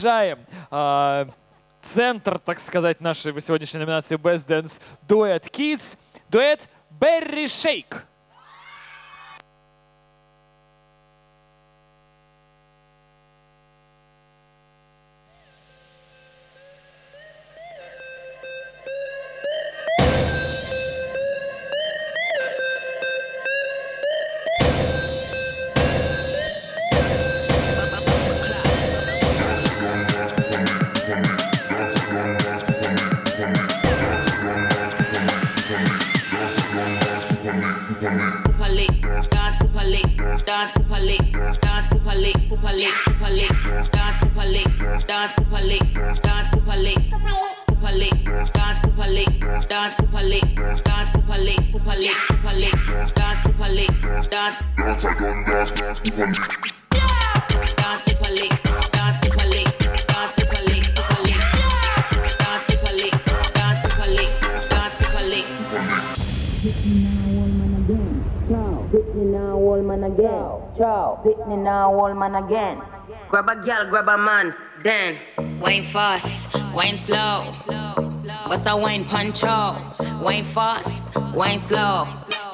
провожаем а, центр, так сказать, нашей сегодняшней номинации Best Dance Duet Kids. Дуэт Berry Shake. Pupale, dance pupale, dance pupale, dance pupale, pupale, pupale, dance pupale, dance pupale, dance pupale, pupale, dance pupale, dance pupale, dance pupale, pupale, pupale, dance pupale, dance dance pupale, dance pupale, dance pupale, dance pupale, dance pupale, dance pupale, dance pupale. Pick me now, old man again. Ciao. Pick me now, old man again. Grab a girl, grab a man, then. Wine fast, wine slow. What's a wine punch out? Wine fast, wine slow.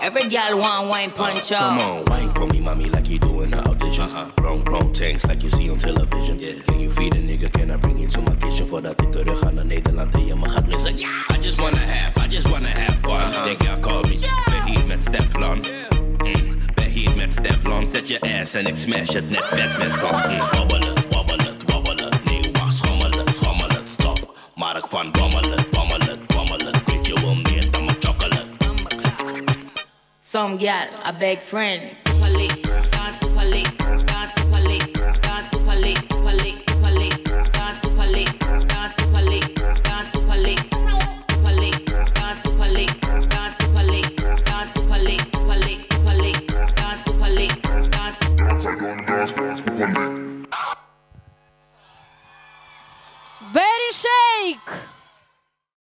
Every girl want wine punch Come on, wine for me, mommy, like you do in the audition. Wrong, wrong tanks like you see on television. Steflon. Zet je ass en ik smash het net met met kom. Mm. Wobbelen, wobbelen, wobbelen. Nee, wacht, schommelen, schommelen, stop. Mark van bommelen, bommelen, bommelen. Ik weet je wil meer dan mijn chocolate. Some gal, a big friend. Pupale, dance pupale, szejk!